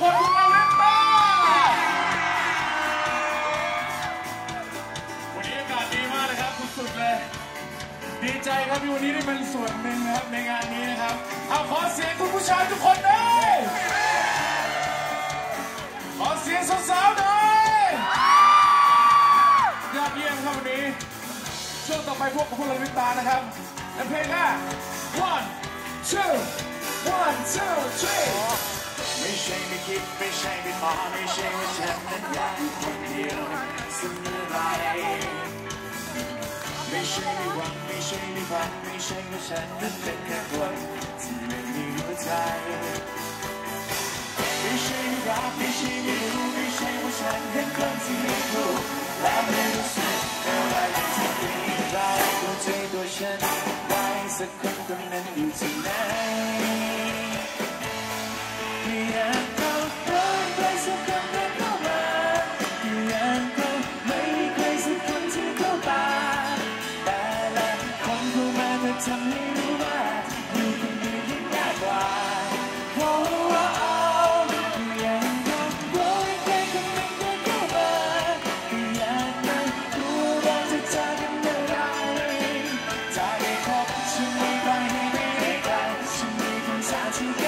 คนไทยรักบ้านวันนี้อากาศดีมากนะครับสุดๆเลย ดีใจครับที่วันนี้ได้เป็นส่วนหนึ่งนะครับในงานนี้นะครับเอาขอเสียงคุณผู้ชายทุกคนด้วยขอเสียงสาวๆด้วยยอดเยี่ยมครับวันนี้ ช่วงต่อไปพวกพวกเราลิตานะครับและเพลงหน้ one two one two three ไม่ใช่ไม่คิดไม่ใช่ไม่พอไม่ใช่ว่าฉันนั้นอยากอยู่คนเดียวเสมอไปไม่ใช่ไม่หวังไม่ใช่ไม่ฝันไม่ใช่ว่าฉันนั้นเป็นแค่คนที่ไม่มีหัวใจไม่ใช่ไม่รักไม่ใช่ไม่รู้ไม่ใช่ว่าฉันเป็นคนที่ไม่รู้และไม่รู้สึกอะไรที่ดีได้ตัวใจตัวฉันได้สักคนคนนั้นอยู่ที่ไหน ำสาปที่เก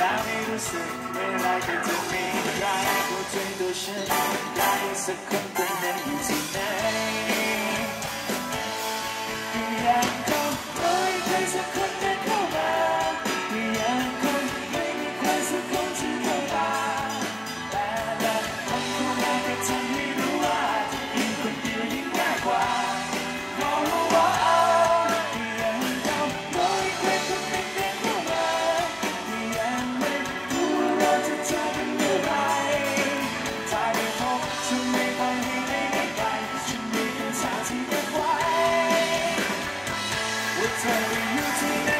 让你的思维来跟着你，让爱过最多是你，让夜色困顿的你最美。阳光为褪色困的头发，阳光为你灰色控制头发。telling you today.